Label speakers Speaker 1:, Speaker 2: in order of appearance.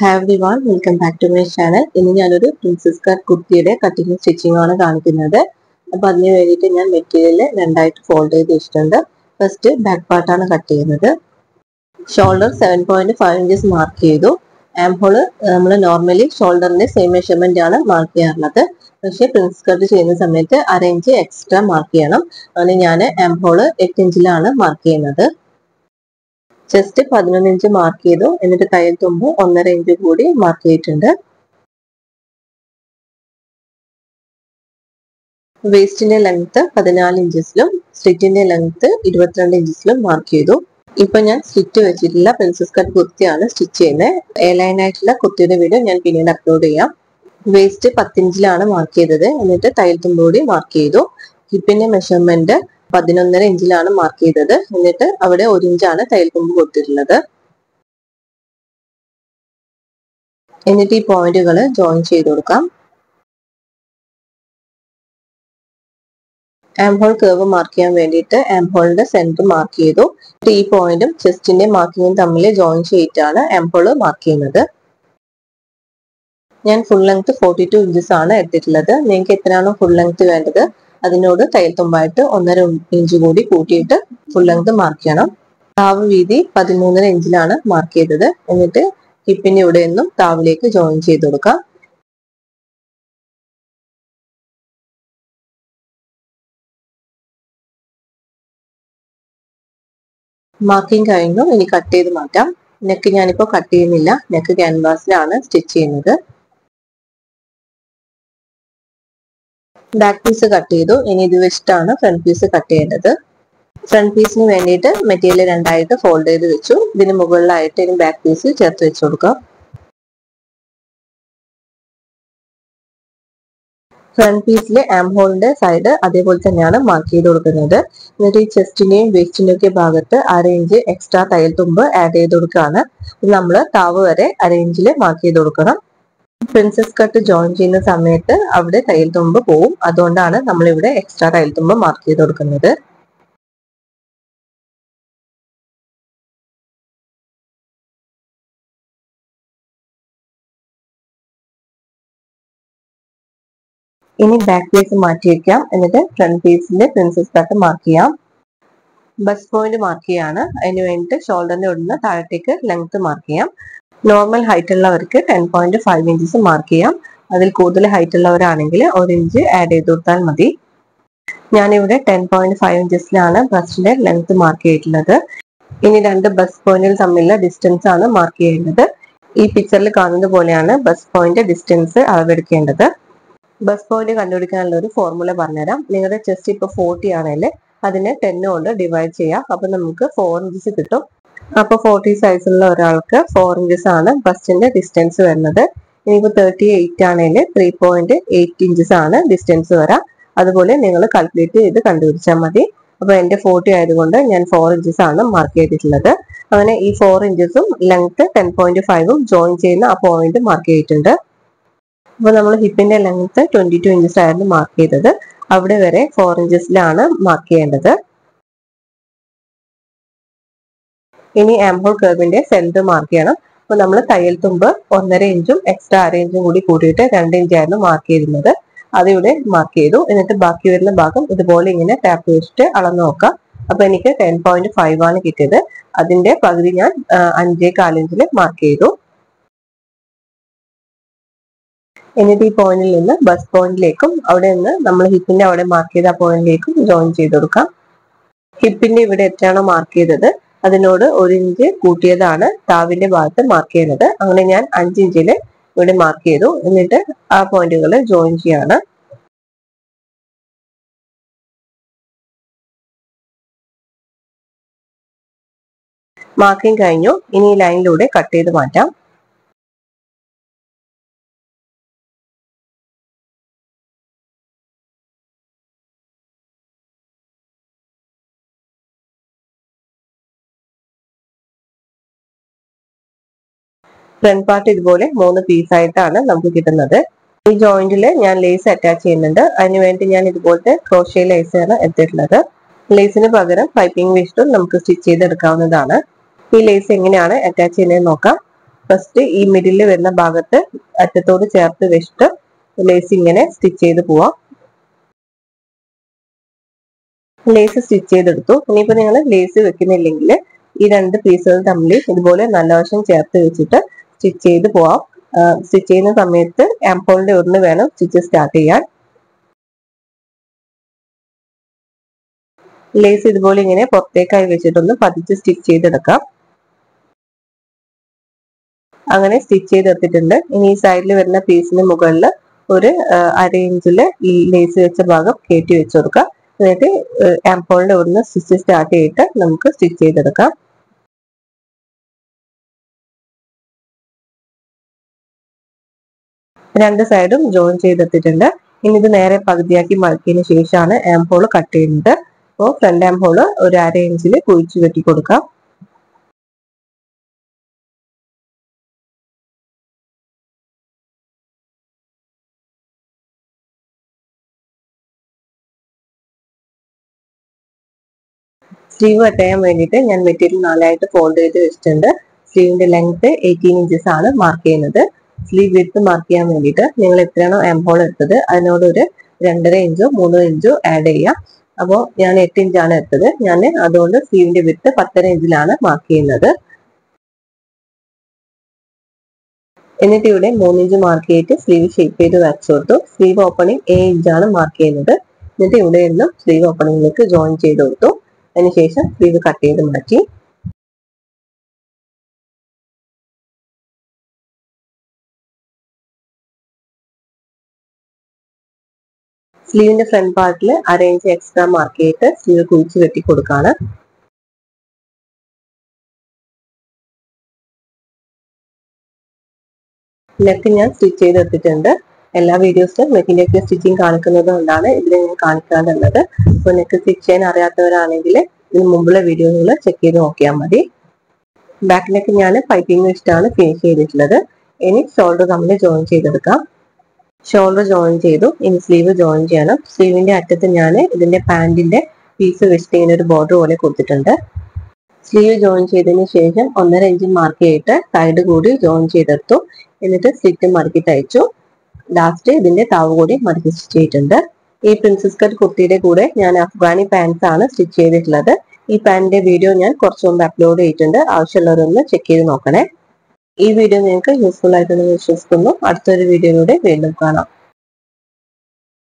Speaker 1: Hi everyone welcome back to my channel ഇന്ന് ഞാനൊരു princess cut കുർത്തിയുടെ കട്ടിങ് സ്റ്റിച്ചിങ് ആണ് കാണിക്കുന്നത്. അപ്പൊ അതിന് വേണ്ടിയിട്ട് ഞാൻ മെറ്റീരിയൽ രണ്ടായിട്ട് ഫോൾഡ് ചെയ്ത് വെച്ചിട്ടുണ്ട് ഫസ്റ്റ് ബാക്ക് പാർട്ടാണ് കട്ട് ചെയ്യുന്നത്. Shoulder seven point five inches mark ചെയ്തു. ആം ഹോൾ നമ്മൾ നോർമലി ഷോൾഡറിന്റെ സെയിം മെഷർമെന്റ് ആണ് മാർക്ക് ചെയ്യാറുള്ളത്. പക്ഷെ പ്രിൻസ് കട്ട് ചെയ്യുന്ന സമയത്ത് അര ഇഞ്ച് എക്സ്ട്രാ മാർക്ക് ചെയ്യണം. അങ്ങനെ ഞാൻ ആം ഹോൾ എട്ട് ഇഞ്ചിലാണ് മാർക്ക് ചെയ്യുന്നത്. ചെസ്റ്റ് പതിനൊന്ന് ഇഞ്ച് മാർക്ക് ചെയ്തു. എന്നിട്ട് കയ്യിൽ തുമ്പ് ഒന്നര ഇഞ്ച് കൂടി മാർക്ക് ചെയ്തിട്ടുണ്ട്. വേസ്റ്റിന്റെ ലെങ്ത് പതിനാല് ഇഞ്ചസിലും സ്ലിറ്റിന്റെ ലെങ്ത് ഇരുപത്തിരണ്ട് ഇഞ്ചസിലും മാർക്ക് ചെയ്തു. ഇപ്പൊ ഞാൻ സ്റ്റിച്ച് വെച്ചിട്ടുള്ള പ്രിൻസസ് കട്ട് കുത്തിയാണ് സ്റ്റിച്ച് ചെയ്യുന്നത്. എ ലൈൻ ആയിട്ടുള്ള കുത്തിയുടെ വീഡിയോ ഞാൻ പിന്നീട് അപ്ലോഡ് ചെയ്യാം. വേസ്റ്റ് പത്തിഞ്ചിലാണ് മാർക്ക് ചെയ്തത്. എന്നിട്ട് തയ്യൽ തുമ്പ് കൂടി മാർക്ക് ചെയ്തു. ഹിപ്പിന്റെ മെഷർമെന്റ് പതിനൊന്നര ഇഞ്ചിലാണ് മാർക്ക് ചെയ്തത്. എന്നിട്ട് അവിടെ ഒരു ഇഞ്ചാണ് തയ്യൽ കൊമ്പ് കൊടുത്തിട്ടുള്ളത്. എന്നിട്ട് ഈ പോയിന്റുകൾ ജോയിൻ ചെയ്ത് കൊടുക്കാം. ആംഹോൾ കേർവ് മാർക്ക് ചെയ്യാൻ വേണ്ടിയിട്ട് ആംഹോളിന്റെ സെന്റർ മാർക്ക് ചെയ്തു. ഈ പോയിന്റും ചെസ്റ്റിന്റെ മാർക്കിങ്ങും തമ്മിൽ ജോയിൻ ചെയ്തിട്ടാണ് ആംഹോൾ മാർക്ക് ചെയ്യുന്നത്. ഞാൻ full length forty two inches ആണ് എടുത്തിട്ടുള്ളത്. നിങ്ങൾക്ക് എത്രയാണോ ഫുൾ ലെങ്ത് വേണ്ടത് അതിനോട് തയ്യൽ തുമ്പായിട്ട് ഒന്നര ഇഞ്ച് കൂടി കൂട്ടിയിട്ട് ഫുൾ ലെങ്ത് മാർക്ക് ചെയ്യണം. താവ് വീതി പതിമൂന്നര ഇഞ്ചിലാണ് മാർക്ക് ചെയ്തത്. എന്നിട്ട് ഹിപ്പിന്റെ ഇവിടെ നിന്നും താവിലേക്ക് ജോയിൻ ചെയ്ത് കൊടുക്കാം. മാർക്കിംഗ് കഴിഞ്ഞു. ഇനി കട്ട് ചെയ്ത് മാറ്റാം. നെക്ക് ഞാനിപ്പോ കട്ട് ചെയ്യുന്നില്ല. നെക്ക് ക്യാൻവാസിലാണ് സ്റ്റിച്ച് ചെയ്യുന്നത്. ബാക്ക് പീസ് കട്ട് ചെയ്തു. ഇനി ഇത് വെച്ചിട്ടാണ് ഫ്രണ്ട് പീസ് കട്ട് ചെയ്യേണ്ടത് ഫ്രണ്ട് പീസിന് വേണ്ടിയിട്ട് മെറ്റീരിയൽ രണ്ടായിട്ട് ഫോൾഡ് ചെയ്ത് വെച്ചു. ഇതിന് മുകളിലായിട്ട് ഇനി ബാക്ക് പീസ് ചേർത്ത് വെച്ച് കൊടുക്കാം. ഫ്രണ്ട് പീസിലെ ആം ഹോളിന്റെ സൈഡ് അതേപോലെ തന്നെയാണ് മാർക്ക് ചെയ്ത് കൊടുക്കുന്നത്. എന്നിട്ട് ഈ ചെസ്റ്റിന്റെയും വേസ്റ്റിന്റെയും ഒക്കെ ഭാഗത്ത് അര ഇഞ്ച് എക്സ്ട്രാ തയ്യൽ തുമ്പ് ആഡ് ചെയ്ത് കൊടുക്കുകയാണ്. നമ്മൾ താവ് വരെ അര മാർക്ക് ചെയ്ത് കൊടുക്കണം. പ്രിൻസസ് കട്ട് ജോയിൻ ചെയ്യുന്ന സമയത്ത് അവിടെ തയ്യൽ തുമ്പ് പോവും. അതുകൊണ്ടാണ് നമ്മൾ ഇവിടെ എക്സ്ട്രാ തയ്യൽ തുമ്പ് മാർക്ക് ചെയ്ത് കൊടുക്കുന്നത്. ഇനി ബാക്ക് പീസ് മാറ്റി വെക്കാം. എന്നിട്ട് ഫ്രണ്ട് പീസിന്റെ പ്രിൻസസ് കട്ട് മാർക്ക് ചെയ്യാം. ബസ് പോയിന്റ് മാർക്ക് ചെയ്യാണ്. അതിന് വേണ്ടിയിട്ട് ഷോൾഡറിന്റെ ഉടനെ താഴത്തേക്ക് ലെങ്ത് മാർക്ക് ചെയ്യാം. നോർമൽ ഹൈറ്റ് ഉള്ളവർക്ക് ten point five inches mark ചെയ്യാം. അതിൽ കൂടുതൽ ഹൈറ്റ് ഉള്ളവരാണെങ്കിൽ ഒരു ഇഞ്ച് ആഡ് ചെയ്ത് കൊടുത്താൽ മതി. ഞാനിവിടെ ടെൻ പോയിന്റ് ഫൈവ് ഇഞ്ചസിലാണ് ബ്രസ്റ്റിന്റെ ലെങ്ത് മാർക്ക് ചെയ്തിട്ടുള്ളത്. ഇനി രണ്ട് ബസ് പോയിന്റുകൾ തമ്മിലുള്ള ഡിസ്റ്റൻസ് ആണ് മാർക്ക് ചെയ്യേണ്ടത്. ഈ പിക്ചറിൽ കാണുന്നത് പോലെയാണ് ബസ് പോയിന്റ് ഡിസ്റ്റൻസ് അളവെടുക്കേണ്ടത്. ബസ് പോയിന്റ് കണ്ടുപിടിക്കാനുള്ള ഒരു ഫോർമുല പറഞ്ഞുതരാം. നിങ്ങളുടെ ചെസ്റ്റ് ഇപ്പൊ ഫോർട്ടി ആണെങ്കിൽ അതിനെ ടെൻ കൊണ്ട് ഡിവൈഡ് ചെയ്യാം. അപ്പൊ നമുക്ക് ഫോർ ഇഞ്ചസ് കിട്ടും. അപ്പൊ ഫോർട്ടി സൈസുള്ള ഒരാൾക്ക് ഫോർ ഇഞ്ചസ് ആണ് ബസ്റ്റിന്റെ ഡിസ്റ്റൻസ് വരുന്നത്. ഇനിയിപ്പോ തേർട്ടി എയ്റ്റ് ആണെങ്കിൽ ത്രീ പോയിന്റ് എയ്റ്റ് ഇഞ്ചസ് ആണ് ഡിസ്റ്റൻസ് വരാം. അതുപോലെ നിങ്ങൾ കാൽക്കുലേറ്റ് ചെയ്ത് കണ്ടുപിടിച്ചാൽ മതി. അപ്പൊ എന്റെ ഫോർട്ടി ആയതുകൊണ്ട് ഞാൻ ഫോർ ഇഞ്ചസ് ആണ് മാർക്ക് ചെയ്തിട്ടുള്ളത്. അങ്ങനെ ഈ ഫോർ ഇഞ്ചസും ലെങ്ത് ടെൻ പോയിന്റ് ഫൈവും ജോയിൻ ചെയ്യുന്ന ആ പോയിന്റ് മാർക്ക് ചെയ്തിട്ടുണ്ട്. അപ്പൊ നമ്മൾ ഹിപ്പിന്റെ ലെങ്ത് ട്വന്റി ടു ഇഞ്ചസ് ആയിരുന്നു മാർക്ക് ചെയ്തത്. അവിടെ വരെ ഫോർ ഇഞ്ചസിലാണ് മാർക്ക് ചെയ്യേണ്ടത്. ഇനി ആംഹോൾ കർവിന്റെ സെന്റർ മാർക്ക് ചെയ്യണം. അപ്പൊ നമ്മൾ തയ്യൽ തുമ്പ് ഒന്നര ഇഞ്ചും എക്സ്ട്രാ അര ഇഞ്ചും കൂടി കൂട്ടിയിട്ട് രണ്ട് ഇഞ്ചായിരുന്നു മാർക്ക് ചെയ്തിരുന്നത്. അതിവിടെ മാർക്ക് ചെയ്തു. എന്നിട്ട് ബാക്കി വരുന്ന ഭാഗം ഇതുപോലെ ഇങ്ങനെ ടാപ്പ് വെച്ചിട്ട് അളന്ന് നോക്കാം. അപ്പൊ എനിക്ക് ടെൻ പോയിന്റ് ഫൈവ് ആണ് കിട്ടിയത്. അതിന്റെ പകുതി ഞാൻ അഞ്ചേ കാലിഞ്ചിൽ മാർക്ക് ചെയ്തു. എന്നിട്ട് ഈ പോയിന്റിൽ നിന്ന് ബസ് പോയിന്റിലേക്കും അവിടെ നിന്ന് നമ്മൾ ഹിപ്പിന്റെ അവിടെ മാർക്ക് ചെയ്ത പോയിന്റിലേക്കും ജോയിൻ ചെയ്ത് കൊടുക്കാം. ഹിപ്പിന്റെ ഇവിടെ എത്രയാണോ മാർക്ക് ചെയ്തത്? അതിനോട് ഒരു ഇഞ്ച് കൂട്ടിയതാണ്. താവിന്റെ ഭാഗത്ത് മാർക്ക് ചെയ്യുന്നത്. അങ്ങനെ ഞാൻ അഞ്ച് ഇഞ്ചിൽ ഇവിടെ മാർക്ക് ചെയ്തു. എന്നിട്ട് ആ പോയിന്റുകൾ ജോയിൻ ചെയ്യാണ്. മാർക്കിംഗ് കഴിഞ്ഞു. ഇനി ലൈനിലൂടെ കട്ട് ചെയ്ത് മാറ്റാം. ഫ്രണ്ട് പാർട്ട് ഇതുപോലെ മൂന്ന് പീസ് ആയിട്ടാണ് നമുക്ക് കിട്ടുന്നത്. ഈ ജോയിന്റിൽ ഞാൻ ലേസ് അറ്റാച്ച് ചെയ്യുന്നുണ്ട്. അതിനുവേണ്ടി ഞാൻ ഇതുപോലത്തെ ക്രോഷ്യ ലേസ് ആണ് എടുത്തിട്ടുള്ളത്. ലേസിന് പകരം പൈപ്പിംഗ് വേസ്റ്റും നമുക്ക് സ്റ്റിച്ച് ചെയ്തെടുക്കാവുന്നതാണ്. ഈ ലേസ് എങ്ങനെയാണ് അറ്റാച്ച് ചെയ്യുന്നത് നോക്കാം. ഫസ്റ്റ് ഈ മിഡിലിൽ വരുന്ന ഭാഗത്ത് അറ്റത്തോട് ചേർത്ത് വെച്ചിട്ട് ലേസ് ഇങ്ങനെ സ്റ്റിച്ച് ചെയ്ത് പോവാം. ലേസ് സ്റ്റിച്ച് ചെയ്തെടുത്തു. ഇനിയിപ്പോ നിങ്ങൾ ലേസ് വെക്കുന്നില്ലെങ്കിൽ ഈ രണ്ട് പീസുകൾ തമ്മിൽ ഇതുപോലെ നല്ല വശം ചേർത്ത് വെച്ചിട്ട് സ്റ്റിച്ച് ചെയ്ത് പോവാം. സ്റ്റിച്ച് ചെയ്യുന്ന സമയത്ത് ആംപോളിന്റെ ഒന്ന് വേണം സ്റ്റിച്ച് സ്റ്റാർട്ട് ചെയ്യാൻ. ലേസ് ഇതുപോലെ ഇങ്ങനെ പുറത്തേക്കായി വെച്ചിട്ടൊന്ന് പതിച്ച് സ്റ്റിച്ച് ചെയ്തെടുക്കാം. അങ്ങനെ സ്റ്റിച്ച് ചെയ്തെടുത്തിട്ടുണ്ട്. ഇനി ഈ സൈഡിൽ വരുന്ന പീസിന് മുകളിൽ ഒരു അര ഇഞ്ചിൽ ഈ ലേസ് വെച്ച ഭാഗം കയറ്റി വെച്ചു കൊടുക്കാം. എന്നിട്ട് ആംപോളിന്റെ ഒന്ന് സ്റ്റിച്ച് സ്റ്റാർട്ട് ചെയ്തിട്ട് നമുക്ക് സ്റ്റിച്ച് ചെയ്തെടുക്കാം. രണ്ട് സൈഡും ജോയിൻ ചെയ്തെടുത്തിട്ടുണ്ട്. ഇനി ഇത് നേരെ പകുതിയാക്കി മടക്കിയതിന് ശേഷമാണ് ആം ഹോൾ കട്ട് ചെയ്യുന്നത്. അപ്പോൾ ഫ്രണ്ട് ആം ഹോൾ ഒരു അര ഇഞ്ചിൽ കുഴിച്ചു വെട്ടി കൊടുക്കാം. സ്ലീവ് കട്ട് വേണ്ടിയിട്ട് ഞാൻ മെറ്റീരിയൽ നാലായിട്ട് ഫോൾഡ് ചെയ്ത് വെച്ചിട്ടുണ്ട്. സ്ലീവിന്റെ ലെങ്ത് എയ്റ്റീൻ ഇഞ്ചസ് ആണ് മാർക്ക് ചെയ്യുന്നത്. സ്ലീവ് വിത്ത് മാർക്ക് ചെയ്യാൻ വേണ്ടിയിട്ട് നിങ്ങൾ എത്രയാണോ എം ഹോൾ എടുത്തത് അതിനോട് ഒരു രണ്ടര ഇഞ്ചോ മൂന്നോ ഇഞ്ചോ ആഡ് ചെയ്യാം. അപ്പോൾ ഞാൻ എട്ട് ഇഞ്ചാണ് എടുത്തത്. ഞാൻ അതുകൊണ്ട് സ്ലീവിന്റെ വിത്ത് പത്തര ഇഞ്ചിലാണ് മാർക്ക് ചെയ്യുന്നത്. എന്നിട്ട് ഇവിടെ മൂന്നിഞ്ച് മാർക്ക് ചെയ്തിട്ട് സ്ലീവ് ഷേപ്പ് ചെയ്ത് വരച്ചു കൊടുത്തു. സ്ലീവ് ഓപ്പണിംഗ് ഏഴ് ഇഞ്ചാണ് മാർക്ക് ചെയ്യുന്നത്. എന്നിട്ട് ഇവിടെ നിന്നും സ്ലീവ് ഓപ്പണിംഗിലേക്ക് ജോയിൻ ചെയ്ത് കൊടുത്തു. അതിനുശേഷം സ്ലീവ് കട്ട് ചെയ്ത് മാറ്റി. സ്ലീവിന്റെ ഫ്രണ്ട് പാർട്ടിൽ അരേഞ്ച് എക്സ്ട്രാ മാർക്ക് ചെയ്തിട്ട് സ്ലീവ് കുഴിച്ച് വെട്ടി കൊടുക്കാണ്. നെക്ക് ഞാൻ സ്റ്റിച്ച് ചെയ്തെടുത്തിട്ടുണ്ട് എല്ലാ വീഡിയോസിലും നെക്കിന്റെ ഒക്കെ സ്റ്റിച്ചിങ് കാണിക്കുന്നത് കൊണ്ടാണ് ഇതിൽ ഞാൻ കാണിക്കാറുള്ളത്. അപ്പോൾ നെക്ക് സ്റ്റിച്ച് ചെയ്യാൻ അറിയാത്തവരാണെങ്കിൽ ഇതിന് മുമ്പുള്ള വീഡിയോകൾ ചെക്ക് ചെയ്ത് നോക്കിയാൽ മതി. ബാക്ക് നെക്ക് ഞാൻ പൈപ്പിംഗ് വെച്ചിട്ടാണ് ഫിനിഷ് ചെയ്തിട്ടുള്ളത്. ഇനി ഷോൾഡർ തമ്മിൽ ജോയിൻ ചെയ്തെടുക്കാം. ഷോൾഡർ ജോയിൻ ചെയ്തു. ഇനി സ്ലീവ് ജോയിൻ ചെയ്യണം. സ്ലീവിന്റെ അറ്റത്ത് ഞാൻ ഇതിന്റെ പാന്റിന്റെ പീസ് വെച്ചിട്ട് ഇങ്ങനെ ഒരു ബോർഡർ പോലെ കൊടുത്തിട്ടുണ്ട്. സ്ലീവ് ജോയിൻ ചെയ്തതിന് ശേഷം ഒന്നര ഇഞ്ച് മാർക്ക് ചെയ്തിട്ട് സൈഡ് കൂടി ജോയിൻ ചെയ്തെടുത്തു. എന്നിട്ട് സ്ലിറ്റ് മടക്കി തയ്ച്ചു. ലാസ്റ്റ് ഇതിന്റെ താവ് കൂടി മടക്കി സ്റ്റിച്ച് ചെയ്തിട്ടുണ്ട്. ഈ പ്രിൻസസ് കട്ട് കുർത്തിയുടെ കൂടെ ഞാൻ അഫ്ഗാനി പാൻസ് ആണ് സ്റ്റിച്ച് ചെയ്തിട്ടുള്ളത്. ഈ പാൻറിന്റെ വീഡിയോ ഞാൻ കുറച്ചു മുമ്പ് അപ്ലോഡ് ചെയ്തിട്ടുണ്ട്. ആവശ്യമുള്ളവരൊന്ന് ചെക്ക് ചെയ്ത് നോക്കണേ. ഈ വീഡിയോ നിങ്ങൾക്ക് യൂസ്ഫുൾ ആയിട്ടുണ്ടെന്ന് വിശ്വസിക്കുന്നു. അടുത്തൊരു വീഡിയോയിലൂടെ വീണ്ടും കാണാം.